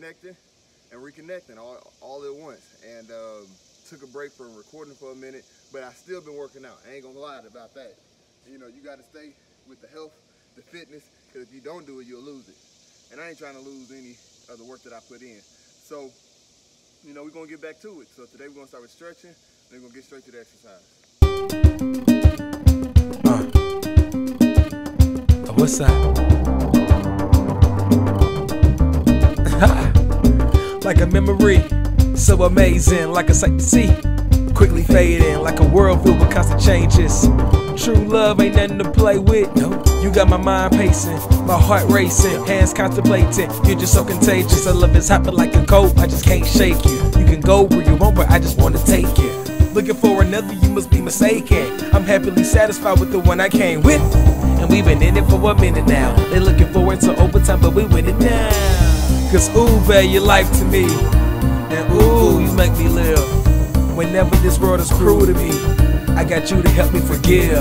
and reconnecting all, all at once. And um, took a break from recording for a minute, but I still been working out. I ain't gonna lie about that. You know, you gotta stay with the health, the fitness, because if you don't do it, you'll lose it. And I ain't trying to lose any of the work that I put in. So, you know, we're gonna get back to it. So today we're gonna start with stretching, and then we're gonna get straight to the exercise. Uh, what's up? Like a memory, so amazing, like a sight to see. Quickly fading, like a world filled with constant changes. True love ain't nothing to play with. No, you got my mind pacing, my heart racing, hands contemplating. You're just so contagious. I love is hopping like a coat. I just can't shake you. You can go where you want, but I just wanna take you. Looking for another, you must be mistaken. I'm happily satisfied with the one I came with. And we've been in it for a minute now. They looking forward to overtime, but we winning now. Cause ooh, babe, your life to me. And ooh, you make me live. Whenever this world is cruel to me, I got you to help me forgive.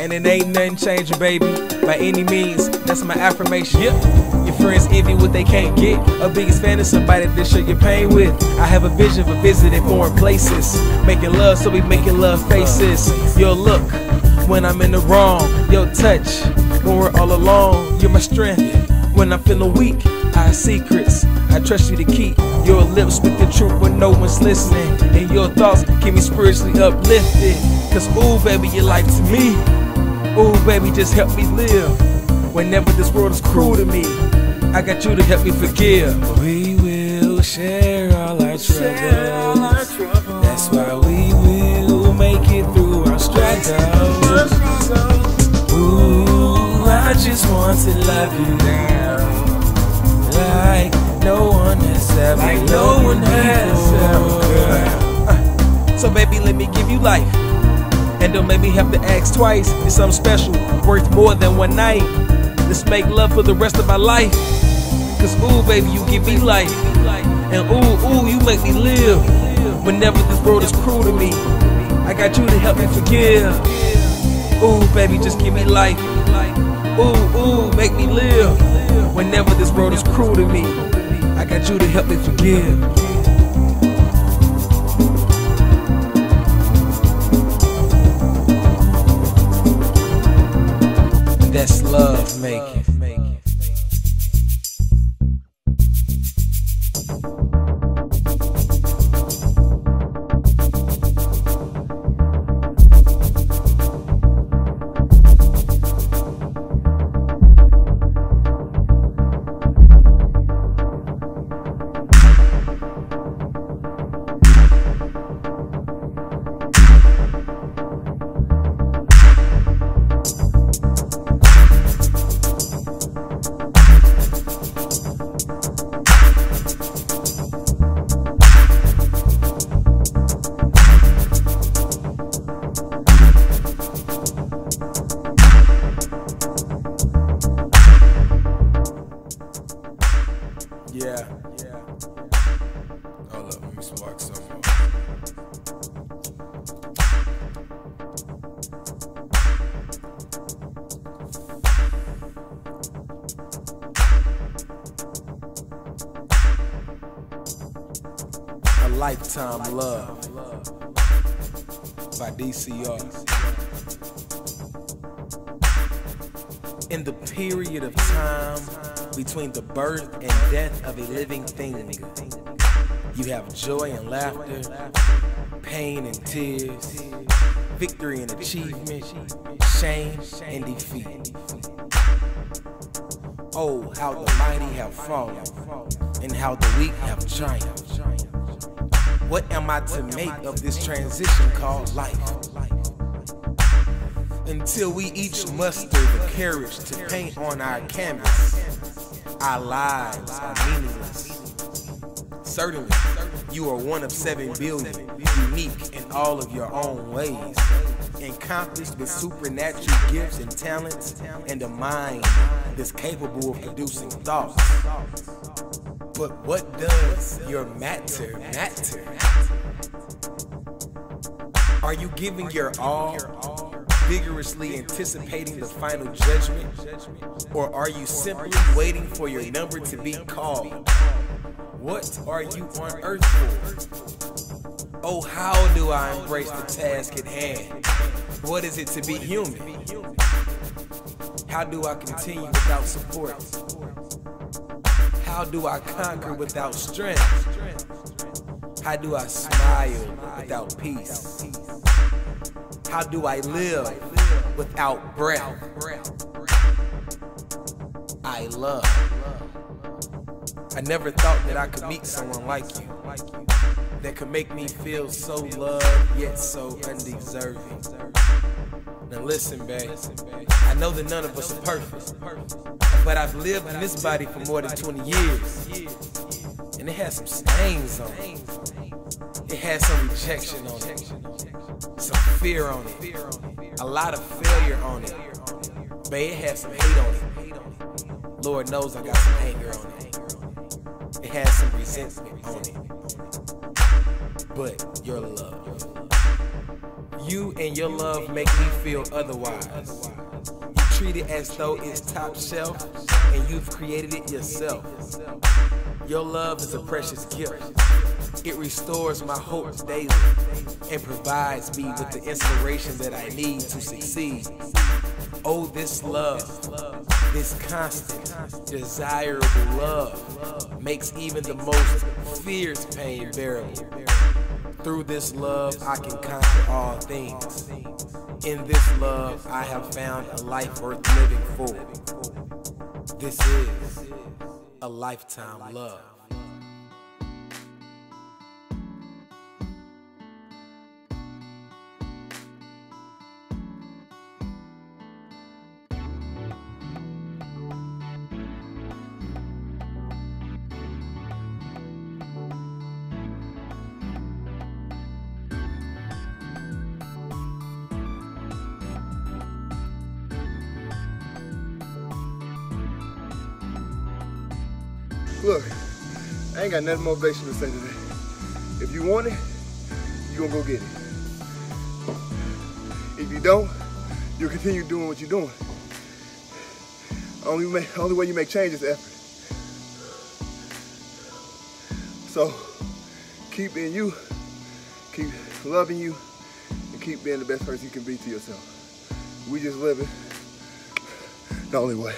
And it ain't nothing changing, baby, by any means. That's my affirmation. Yep. Your friends envy what they can't get. A biggest fan is somebody to share your pain with. I have a vision for visiting foreign places. Making love, so we making love faces. Your look when I'm in the wrong. Your touch when we're all alone. You're my strength when I'm feeling weak. I have secrets I trust you to keep. Your lips speak the truth when no one's listening. And your thoughts keep me spiritually uplifted. Cause ooh, baby, you're life to me. Ooh, baby, just help me live. Whenever this world is cruel to me, I got you to help me forgive. We will share all our troubles. That's why we will make it through our struggles. Ooh, I just want to love you now. No one has ever like no one has ever. So baby, let me give you life. And don't make me have to ask twice. It's something special, worth more than one night. Let's make love for the rest of my life. Cause ooh, baby, you give me life. And ooh, ooh, you make me live. Whenever this world is cruel to me, I got you to help me forgive. Ooh, baby, just give me life. Ooh, ooh, make me live. Whenever this world is cruel to me, I got you to help me forgive. That's love making. Yeah. Yeah. Hold up, let me spark something. A lifetime love by DCR. In the period of time between the birth and death of a living thing, you have joy and laughter, pain and tears, victory and achievement, shame and defeat. Oh, how the mighty have fallen, and how the weak have triumphed. What am I to make of this transition called life? Until we each muster the courage to paint on our canvas, our lives are meaningless. Certainly, you are one of seven billion, unique in all of your own ways, accomplished with supernatural gifts and talents, and a mind that's capable of producing thoughts. But what does your matter matter? Are you giving your all, vigorously anticipating the final judgment? Or are you simply waiting for your number to be called? What are you on earth for? Oh, how do I embrace the task at hand? What is it to be human? How do I continue without support? How do I conquer without strength? How do I smile without peace? How do I live without breath? I love. I never thought that I could meet someone like you that could make me feel so loved yet so undeserving. Now listen, babe. I know that none of us are perfect, but I've lived in this body for more than 20 years, and it has some stains on it. It has some rejection on it, fear on it, a lot of failure on it. Babe, it has some hate on it. Lord knows I got some anger on it. It has some resentment on it. But your love. You and your love make me feel otherwise. You treat it as though it's top shelf and you've created it yourself. Your love is a precious gift. It restores my hopes daily and provides me with the inspiration that I need to succeed. Oh, this love, this constant, desirable love makes even the most fierce pain bearable. Through this love, I can conquer all things. In this love, I have found a life worth living for. This is a lifetime love. Look, I ain't got nothing motivation to say today. If you want it, you gonna go get it. If you don't, you'll continue doing what you're doing. Only, make, only way you make change is effort. So, keep being you, keep loving you, and keep being the best person you can be to yourself. We just living the only way.